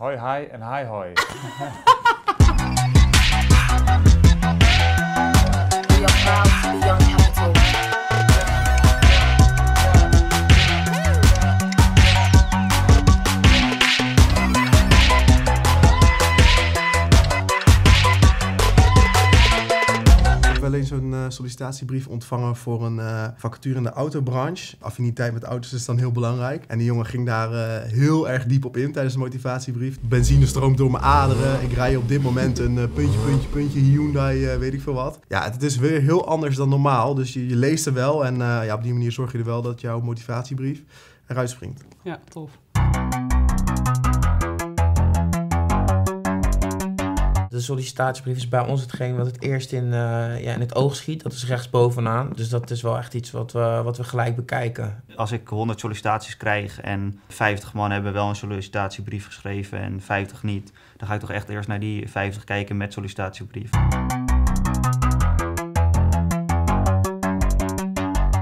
Hoi, hi and hi, hoi. We are proud to be young wel eens zo'n eh, sollicitatiebrief ontvangen voor een eh, vacature in de autobranche. Affiniteit met auto's is dan heel belangrijk. En die jongen ging daar eh, heel erg diep op in tijdens de motivatiebrief. Benzine stroomt door mijn aderen. Ik rij op dit moment een puntje, puntje, puntje Hyundai, weet ik veel wat. Ja, het is weer heel anders dan normaal. Dus je, je leest er wel en ja, op die manier zorg je er wel dat jouw motivatiebrief eruit springt. Ja, tof. De sollicitatiebrief is bij ons hetgeen wat het eerst in, eh, ja, in het oog schiet. Dat is rechtsbovenaan. Dus dat is wel echt iets wat we, wat we gelijk bekijken. Als ik 100 sollicitaties krijg en 50 man hebben wel een sollicitatiebrief geschreven en 50 niet, dan ga ik toch echt eerst naar die 50 kijken met sollicitatiebrief.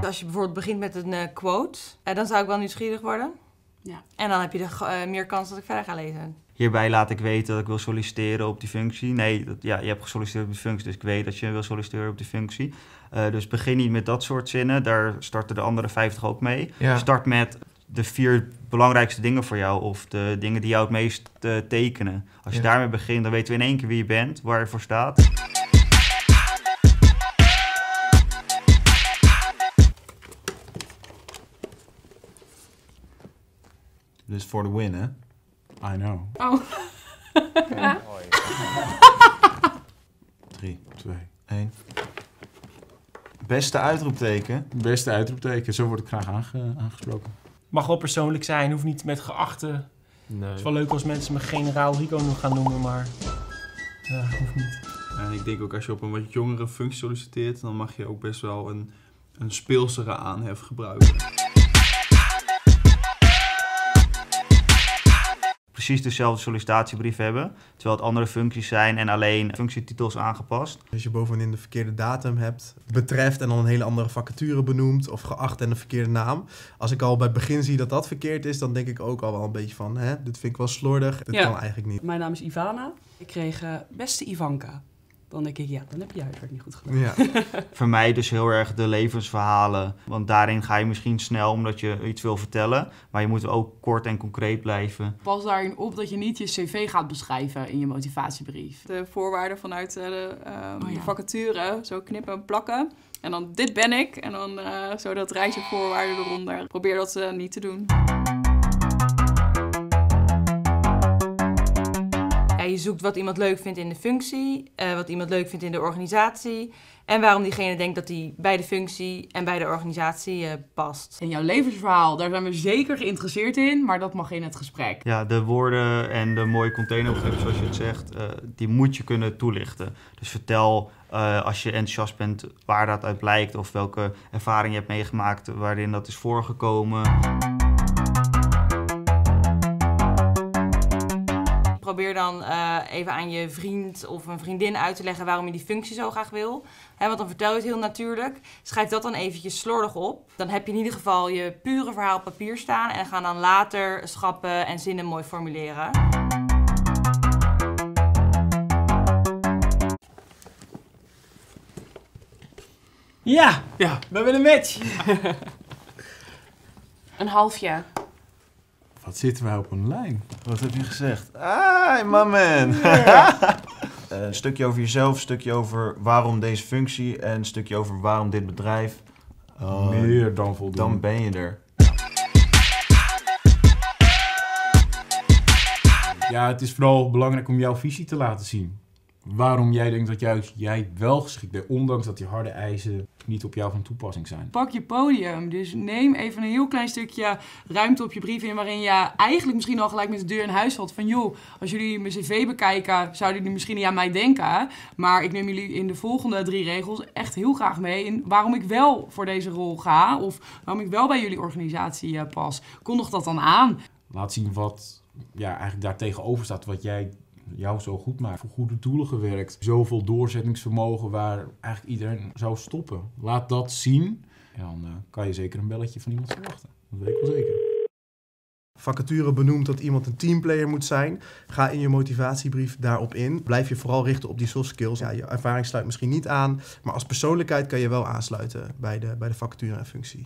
Als je bijvoorbeeld begint met een eh, quote, eh, dan zou ik wel nieuwsgierig worden. Ja. En dan heb je de, meer kans dat ik verder ga lezen. Hierbij laat ik weten dat ik wil solliciteren op die functie. Nee, dat, ja, je hebt gesolliciteerd op die functie, dus ik weet dat je wil solliciteren op die functie. Eh, dus begin niet met dat soort zinnen, daar starten de andere 50 ook mee. Ja. Start met de vier belangrijkste dingen voor jou of de dingen die jou het meest eh, tekenen. Als je Ja. daarmee begint, dan weten we in één keer wie je bent, waar je voor staat. Dus voor de win, hè? I know. Oh, Hoi. 3, Twee. 1. Beste uitroepteken. Beste uitroepteken, zo word ik graag aange- aangesproken. Mag wel persoonlijk zijn, hoeft niet met geachte. Het Nee. is wel leuk als mensen me generaal Rico nog gaan noemen, maar ja, hoeft niet. En ik denk ook als je op een wat jongere functie solliciteert, dan mag je ook best wel een, een speelsere aanhef gebruiken. Precies dezelfde sollicitatiebrief hebben, terwijl het andere functies zijn en alleen functietitels aangepast. Als je bovenin de verkeerde datum hebt, betreft en dan een hele andere vacature benoemt of geacht en een verkeerde naam. Als ik al bij het begin zie dat dat verkeerd is, dan denk ik ook al wel een beetje van, hè, dit vind ik wel slordig, dit Ja. kan eigenlijk niet. mijn naam is Ivana. Ik kreeg eh, beste Ivanka. Dan denk ik, ja, dan heb je huiswerk niet goed gedaan. Ja. Voor mij dus heel erg de levensverhalen, want daarin ga je misschien snel omdat je iets wil vertellen, maar je moet ook kort en concreet blijven. Pas daarin op dat je niet je cv gaat beschrijven in je motivatiebrief. De voorwaarden vanuit eh, de, ehm, Oh ja. de vacature, zo knippen en plakken. En dan, dit ben ik. En dan eh, zo dat rijtje voorwaarden eronder. Probeer dat eh, niet te doen. Je zoekt wat iemand leuk vindt in de functie, eh, wat iemand leuk vindt in de organisatie. En waarom diegene denkt dat hij bij de functie en bij de organisatie eh, past. En jouw levensverhaal, daar zijn we zeker geïnteresseerd in. Maar dat mag in het gesprek. Ja, de woorden en de mooie containerbegrippen, zoals je het zegt, eh, die moet je kunnen toelichten. Dus vertel eh, als je enthousiast bent waar dat uit blijkt of welke ervaring je hebt meegemaakt waarin dat is voorgekomen. Probeer dan eh, even aan je vriend of een vriendin uit te leggen waarom je die functie zo graag wil. Hè, want dan vertel je het heel natuurlijk. Schrijf dat dan eventjes slordig op. Dan heb je in ieder geval je pure verhaal op papier staan. En ga dan later schappen en zinnen mooi formuleren. Ja, Ja. we hebben een match. Een halfje. Wat zitten wij op een lijn? Wat heb je gezegd? Ah, my man. Eh, een stukje over jezelf, een stukje over waarom deze functie en een stukje over waarom dit bedrijf. Oh, Meer dan voldoende. dan ben je er. Ja, het is vooral belangrijk om jouw visie te laten zien. Waarom jij denkt dat juist jij wel geschikt bent, ondanks dat die harde eisen niet op jou van toepassing zijn. Pak je podium. Dus neem even een heel klein stukje ruimte op je brief in. Waarin je eigenlijk misschien al gelijk met de deur in huis valt. Van joh, als jullie mijn cv bekijken, zouden jullie misschien niet aan mij denken. Maar ik neem jullie in de volgende drie regels echt heel graag mee. In waarom ik wel voor deze rol ga. Of waarom ik wel bij jullie organisatie eh, pas. Kondig dat dan aan. Laat zien wat ja, eigenlijk daar tegenover staat, wat jij jou zo goed maakt. Voor goede doelen gewerkt. Zoveel doorzettingsvermogen waar eigenlijk iedereen zou stoppen. Laat dat zien. En dan eh, kan je zeker een belletje van iemand verwachten. Dat weet ik wel zeker. vacature benoemt dat iemand een teamplayer moet zijn. Ga in je motivatiebrief daarop in. Blijf je vooral richten op die soft skills. Ja, je ervaring sluit misschien niet aan, maar als persoonlijkheid kan je wel aansluiten bij de, bij de vacature en functie.